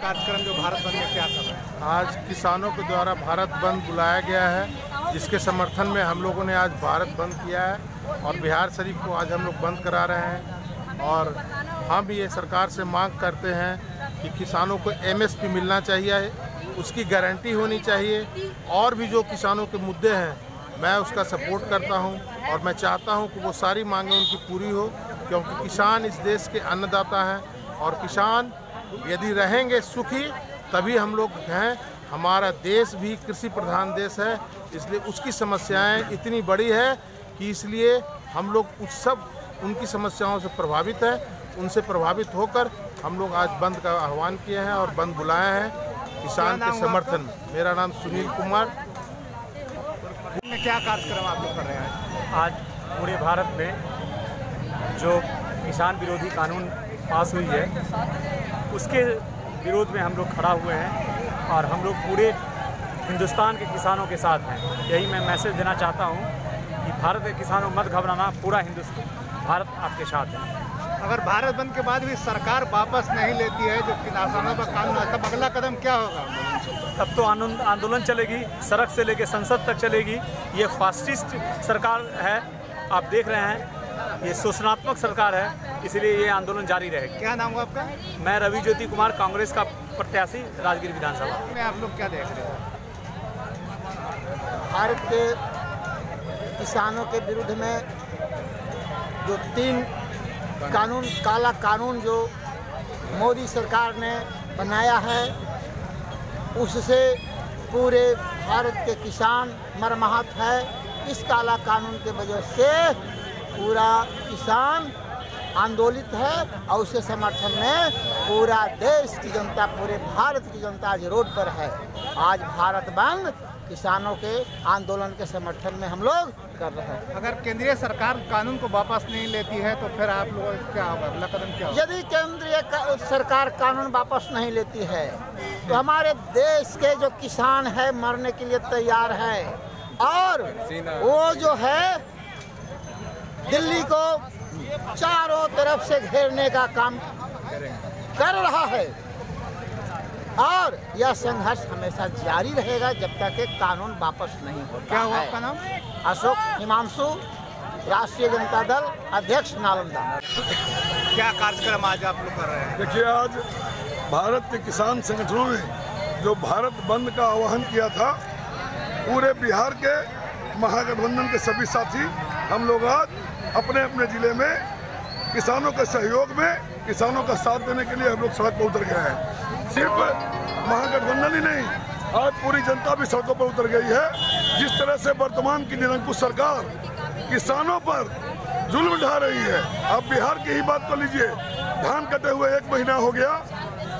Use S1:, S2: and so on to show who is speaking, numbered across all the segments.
S1: कार्यक्रम जो भारत बंद में क्या कर रहे हैं?
S2: आज किसानों के द्वारा भारत बंद बुलाया गया है, जिसके समर्थन में हम लोगों ने आज भारत बंद किया है और बिहार शरीफ को आज हम लोग बंद करा रहे हैं। और हम ये सरकार से मांग करते हैं कि किसानों को एमएसपी मिलना चाहिए, उसकी गारंटी होनी चाहिए। और भी जो किसानों के मुद्दे हैं, मैं उसका सपोर्ट करता हूँ और मैं चाहता हूँ कि वो सारी मांगें उनकी पूरी हो, क्योंकि किसान इस देश के अन्नदाता हैं और किसान यदि रहेंगे सुखी तभी हम लोग हैं। हमारा देश भी कृषि प्रधान देश है इसलिए उसकी समस्याएँ इतनी बड़ी है कि इसलिए हम लोग उस सब उनकी समस्याओं से प्रभावित है। उनसे प्रभावित होकर हम लोग आज बंद का आह्वान किए हैं और बंद बुलाए हैं किसान के समर्थन में। मेरा नाम सुनील कुमार।
S3: क्या कार्यक्रम आप लोग कर रहे हैं?
S4: आज पूरे भारत में जो किसान विरोधी कानून पास हुई है। उसके विरोध में हम लोग खड़ा हुए हैं और हम लोग पूरे हिंदुस्तान के किसानों के साथ हैं। यही मैं मैसेज देना चाहता हूँ कि भारत के किसानों मत घबराना पूरा हिंदुस्तान भारत आपके साथ है।
S3: अगर भारत बंद के बाद भी सरकार वापस नहीं लेती है जो किसानों पर कानून है तब अगला कदम क्या होगा?
S4: तब तो आनंद आंदोलन चलेगी सड़क से लेकर संसद तक चलेगी। ये फास्टिस्ट सरकार है आप देख रहे हैं। ये शोषणात्मक सरकार है इसलिए ये आंदोलन जारी रहेगा।
S3: क्या नाम हुआ आपका?
S4: मैं रवि ज्योति कुमार कांग्रेस का प्रत्याशी राजगीर विधानसभा।
S3: में आप लोग क्या देख रहे हैं?
S5: भारत के किसानों के विरुद्ध में जो तीन कानून काला कानून जो मोदी सरकार ने बनाया है उससे पूरे भारत के किसान मरमाहत है। इस काला कानून के वजह से पूरा किसान आंदोलित है और उसके समर्थन में पूरा देश की जनता पूरे भारत की जनता आज रोड पर है। आज भारत बंद किसानों के आंदोलन के समर्थन में हम लोग कर रहे हैं।
S3: अगर केंद्रीय सरकार कानून को वापस नहीं लेती है तो फिर आप लोगों का क्या होगा? अगला कदम क्या होगा?
S5: यदि केंद्रीय का- सरकार कानून वापस नहीं लेती है तो हमारे देश के जो किसान है मरने के लिए तैयार है और वो जो है दिल्ली को चारों तरफ़ से घेरने का काम कर रहा है। और यह संघर्ष हमेशा जारी रहेगा जब तक कि कानून वापस नहीं होता
S3: क्या हुआ आपका नाम?
S5: अशोक हिमांशु राष्ट्रीय जनता दल अध्यक्ष नालंदा।
S3: क्या कार्यक्रम आज आप लोग कर रहे हैं?
S6: देखिए आज भारत के किसान संगठनों ने जो भारत बंद का आह्वान किया था पूरे बिहार के महागठबंधन के सभी साथी हम लोग आज अपने अपने ज़िले में किसानों के सहयोग में किसानों का साथ देने के लिए हम लोग सड़क पर उतर गए हैं। सिर्फ़ महागठबंधन ही नहीं आज पूरी जनता भी सड़कों पर उतर गई है। जिस तरह से वर्तमान की निरंकुश सरकार किसानों पर जुल्म ढा रही है आप बिहार की ही बात कर लीजिए। धान कटे हुए एक महीना हो गया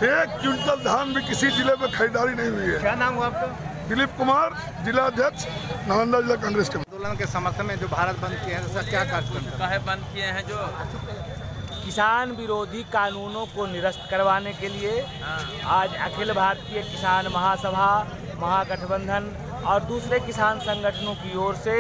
S6: एक क्विंटल धान भी किसी ज़िले में खरीदारी नहीं हुई है।
S3: क्या नाम हुआ आपका?
S6: दिलीप कुमार जिला अध्यक्ष नालंदा जिला कांग्रेस के।
S3: आंदोलन के समर्थन में जो भारत बंद किए हैं उसका क्या कार्यक्रम?
S7: काहे बंद किए हैं जो?
S8: किसान विरोधी कानूनों को निरस्त करवाने के लिए आज अखिल भारतीय किसान महासभा महागठबंधन और दूसरे किसान संगठनों की ओर से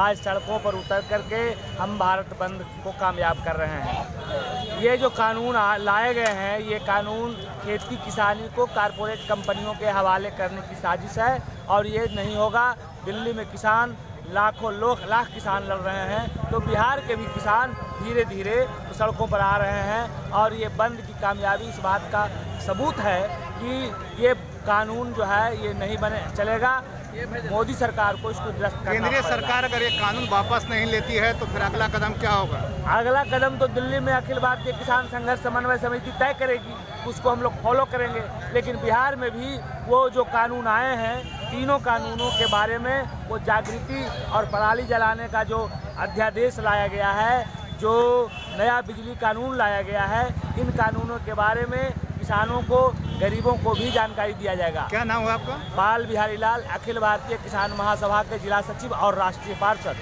S8: आज सड़कों पर उतर करके हम भारत बंद को कामयाब कर रहे हैं। ये जो कानून लाए गए हैं ये कानून खेती किसानी को कारपोरेट कंपनियों के हवाले करने की साजिश है और ये नहीं होगा दिल्ली में किसान लाखों लोग लाख किसान लड़ रहे हैं। तो बिहार के भी किसान धीरे धीरे सड़कों पर आ रहे हैं और ये बंद की कामयाबी इस बात का सबूत है कि ये कानून जो है ये नहीं बने चलेगा। मोदी सरकार को इसको
S3: केंद्रीय सरकार अगर ये कानून वापस नहीं लेती है तो फिर अगला कदम क्या होगा?
S8: अगला कदम तो दिल्ली में अखिल भारतीय किसान संघर्ष समन्वय समिति तय करेगी उसको हम लोग फॉलो करेंगे। लेकिन बिहार में भी वो जो कानून आए हैं तीनों कानूनों के बारे में वो जागृति और पराली जलाने का जो अध्यादेश लाया गया है जो नया बिजली कानून लाया गया है इन कानूनों के बारे में किसानों को गरीबों को भी जानकारी दिया जाएगा।
S3: क्या नाम हुआ आपका?
S8: बाल बिहारी लाल अखिल भारतीय किसान महासभा के जिला सचिव और राष्ट्रीय पार्षद।